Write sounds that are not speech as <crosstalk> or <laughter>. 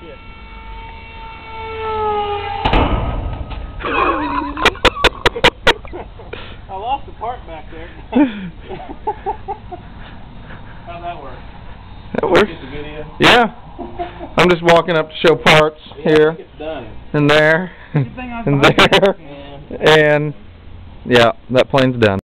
shit. I lost the part back there. <laughs> How'd that work? That works. Get the video? Yeah. I'm just walking up to show parts Yeah, here done. and there and there Yeah. and yeah, that plane's done.